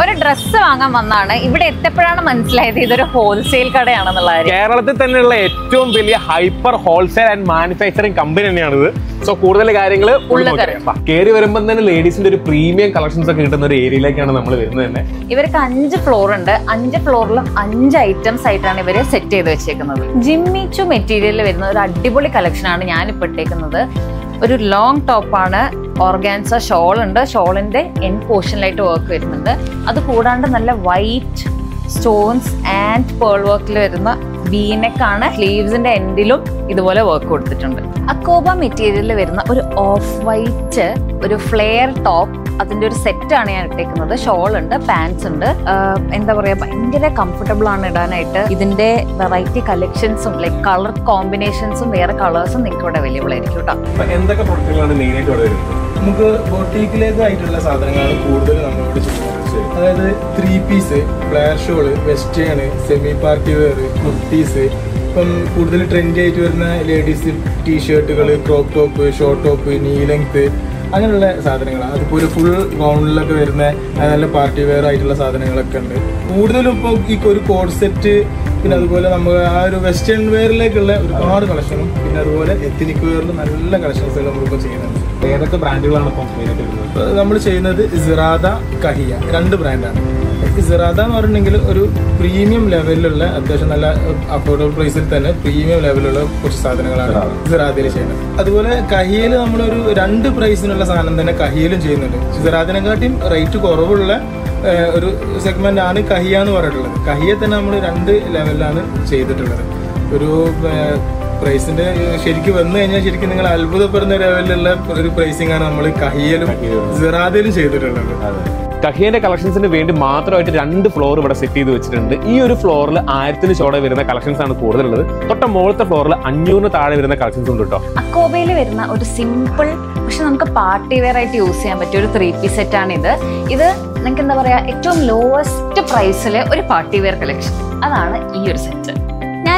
ഒരു ഡ്രസ്സ് വാങ്ങാൻ വന്നാണ്. ഇവിടെ എത്തപ്പോഴാണ് മനസ്സിലായത് ഇതൊരു ഹോൾസെയിൽ കടയാണെന്നുള്ള കേരളത്തിൽ തന്നെയുള്ള ഏറ്റവും വലിയ hyper wholesale and manufacturing company തന്നെയാണിത്. സോ കൂടുതൽ കാര്യങ്ങൾ കയറി വരുമ്പോൾ തന്നെ ലേഡീസിന്റെ ഒരു പ്രീമിയം കളക്ഷൻസ് ഒക്കെ കിട്ടുന്ന ഒരു ഏരിയയിലേക്കാണ് നമ്മൾ വരുന്നത് തന്നെ. ഇവർക്ക് അഞ്ച് ഫ്ലോർ ഉണ്ട്. അഞ്ച് ഫ്ലോറിലും അഞ്ച് ഐറ്റംസ് ആയിട്ടാണ് ഇവർ സെറ്റ് ചെയ്ത് വെച്ചേക്കുന്നത്. ജിമ്മിച്ചു മെറ്റീരിയലിൽ വരുന്ന ഒരു അടിപൊളി കളക്ഷനാണ് ഞാനിപ്പോൾ ഇട്ടേക്കുന്നത്. ഒരു ലോങ് ടോപ്പാണ് ഓർഗാൻസ ഷോൾ ഉണ്ട്. ഷോളിന്റെ എൻ പോർഷനിലായിട്ട് വർക്ക് വരുന്നുണ്ട്. അത് കൂടാണ്ട് നല്ല വൈറ്റ് സ്റ്റോൺസ് ആൻഡ് പേൾ വർക്കിൽ വരുന്ന വീനെക്കാണ് സ്ലീവ്സിന്റെ എൻഡിലും ഇതുപോലെ വർക്ക് കൊടുത്തിട്ടുണ്ട്. അക്കോബ മെറ്റീരിയലിൽ വരുന്ന ഒരു ഓഫ് വൈറ്റ് ഒരു ഫ്ലെയർ ടോപ്പ് അതിന്റെ ഒരു സെറ്റ് ആണ് ഞാൻ ഇട്ടേക്കുന്നത്. ഷോൾ ഉണ്ട് പാൻസ് ഉണ്ട്. എന്താ പറയാ ഭയങ്കര കംഫർട്ടബിൾ ആണ് ഇടാനായിട്ട്. ഇതിന്റെ വെറൈറ്റി കളക്ഷൻസും ലൈക് കളർ കോമ്പിനേഷൻസും വേറെ കളേഴ്സും നിങ്ങൾക്ക് ഇവിടെ അവൈലബിൾ ആയിരിക്കും കേട്ടോ എന്തൊക്കെ പ്രൊഡക്റ്റുകളാണ് ഇവിടെ വരുന്നത്? നമുക്ക് ബൊട്ടീക്കിലേക്കായിട്ടുള്ള സാധനങ്ങളാണ് കൂടുതൽ നമ്മളിവിടെ അതായത് three piece flare shawl western semi party wear kurtis ഇപ്പം കൂടുതൽ ട്രെൻഡി ആയിട്ട് വരുന്ന ladies ടീഷർട്ടുകൾ crop top short top knee length അങ്ങനെയുള്ള സാധനങ്ങളാണ് അതിപ്പോൾ ഒരു ഫുൾ ഗൗണിലൊക്കെ വരുന്ന നല്ല പാർട്ടി വെയർ ആയിട്ടുള്ള സാധനങ്ങളൊക്കെ ഉണ്ട്. കൂടുതലും ഇപ്പോൾ ഈ ഒരു കോഡ് സെറ്റ് പിന്നെ അതുപോലെ നമ്മൾ ആ ഒരു വെസ്റ്റേൺ വെയറിലേക്കുള്ള ഒരുപാട് കളക്ഷനും പിന്നെ അതുപോലെ എത്തിനിക് വെയറിൽ നല്ല കളക്ഷൻസ് നമ്മളിപ്പോൾ ചെയ്യുന്നുണ്ട്. ഏതൊക്കെ ബ്രാൻഡുകളാണ് ഇപ്പോൾ നമ്മൾ ചെയ്യുന്നത് സിറാദ കഹിയ രണ്ട് ബ്രാൻഡാണ് സിറാദ എന്ന് പറഞ്ഞിട്ടുണ്ടെങ്കിൽ ഒരു പ്രീമിയം ലെവലിലുള്ള അത്യാവശ്യം നല്ല അഫോർഡബിൾ പ്രൈസിൽ തന്നെ പ്രീമിയം ലെവലിലുള്ള കുറച്ച് സാധനങ്ങളാണ് സിറാദയിൽ ചെയ്യുന്നത്. അതുപോലെ കഹിയയിൽ നമ്മളൊരു രണ്ട് പ്രൈസിനുള്ള സാധനം തന്നെ കഹിയയിലും ചെയ്യുന്നുണ്ട്. സിറാദിനെക്കാട്ടിയും റേറ്റ് കുറവുള്ള ഒരു സെഗ്മെന്റ് ആണ് കഹിയ എന്ന് പറഞ്ഞിട്ടുള്ളത്. കഹിയെ തന്നെ നമ്മൾ രണ്ട് ലെവലിലാണ് ചെയ്തിട്ടുള്ളത്. ഒരു പ്രൈസിന്റെ ശരിക്കും വന്നു കഴിഞ്ഞാൽ ശരിക്കും നിങ്ങൾ അത്ഭുതപ്പെടുന്ന ലെവലിലുള്ള ഒരു പ്രൈസിംഗ് ആണ് നമ്മൾ കഹിയലും സിറാദയിലും ചെയ്തിട്ടുള്ളത്. കഹിയന്റെ കളക്ഷൻസിന് വേണ്ടി മാത്രമായിട്ട് രണ്ട് ഫ്ലോർ ഇവിടെ സെറ്റ് ചെയ്ത് വെച്ചിട്ടുണ്ട്. ഈ ഒരു ഫ്ലോറിൽ ആയിരത്തിന് ചോടെ വരുന്ന കളക്ഷൻസ് ആണ് കൂടുതലുള്ളത്. തൊട്ട മുകളത്തെ ഫ്ലോറിൽ അഞ്ഞൂറിന് താഴെ വരുന്ന കളക്ഷൻസ് ഉണ്ട് കേട്ടോ അക്കോബയിൽ വരുന്ന ഒരു സിമ്പിൾ പക്ഷെ നമുക്ക് പാർട്ടി വെയർ ആയിട്ട് യൂസ് ചെയ്യാൻ പറ്റിയ ഒരു ത്രീ പീസ് സെറ്റ് ആണ് ഇത്. ഇത് നിങ്ങൾക്ക് എന്താ പറയാ ഏറ്റവും ലോവസ്റ്റ് പ്രൈസിലെ ഒരു പാർട്ടി വെയർ കളക്ഷൻ അതാണ് ഈ ഒരു സെറ്റ്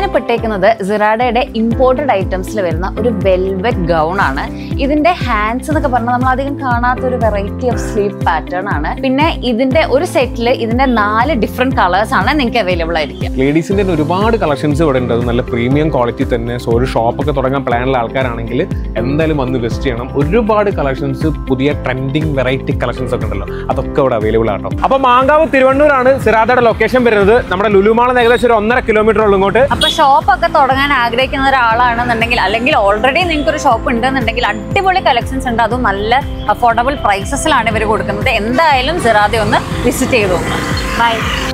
ഞാനിപ്പോൾ ഇട്ടേക്കുന്നത് സിറാഡയുടെ ഇമ്പോർട്ടഡ് ഐറ്റംസിൽ വരുന്ന ഒരു വെൽവെറ്റ് ഗൗൺ ആണ്. ഇതിന്റെ ഹാൻഡ്സ് എന്നൊക്കെ പറഞ്ഞാൽ നമ്മൾ അധികം കാണാത്ത ഒരു വെറൈറ്റി ഓഫ് സ്ലീപ്പ് പാറ്റേൺ ആണ്. പിന്നെ ഇതിന്റെ ഒരു സെറ്റിൽ ഇതിന്റെ നാല് ഡിഫറെന്റ് കളേഴ്സ് ആണ് നിങ്ങൾക്ക് അവൈലബിൾ ആയിരിക്കും ലേഡീസിന്റെ ഒരുപാട് കളക്ഷൻസ് ഇവിടെ ഉണ്ട്. നല്ല പ്രീമിയം ക്വാളിറ്റി തന്നെ. സോ ഒരു ഷോപ്പൊക്കെ തുടങ്ങാൻ പ്ലാനുള്ള ആൾക്കാരാണെങ്കിൽ എന്തായാലും വന്ന് വിസിറ്റ് ചെയ്യണം. ഒരുപാട് കളക്ഷൻസ് പുതിയ ട്രെൻഡിങ് വെറൈറ്റി കളക്ഷൻസ് ഒക്കെ ഉണ്ടല്ലോ. അതൊക്കെ ഇവിടെ അവൈലബിൾ ആട്ടോ. അപ്പൊ മാങ്കാവ് തിരുവണ്ണൂരാണ് സിറാദയുടെ ലൊക്കേഷൻ വരുന്നത്. നമ്മുടെ ലുലുമാളം ഏകദേശം ഒരു ഒന്നര കിലോമീറ്റർ ഉള്ളു ഇങ്ങോട്ട്. അപ്പൊ ഷോപ്പൊക്കെ തുടങ്ങാൻ ആഗ്രഹിക്കുന്ന ഒരാളാണെന്നുണ്ടെങ്കിൽ അല്ലെങ്കിൽ ഓൾറെഡി നിങ്ങൾക്ക് ഒരു ഷോപ്പ് ഉണ്ടെന്നുണ്ടെങ്കിൽ അടിപൊളി കളക്ഷൻസ് ഉണ്ട്. അതും നല്ല അഫോർഡബിൾ പ്രൈസസിലാണ് ഇവർ കൊടുക്കുന്നത്. എന്തായാലും സിറാദി ഒന്ന് വിസിറ്റ് ചെയ്തു ബൈ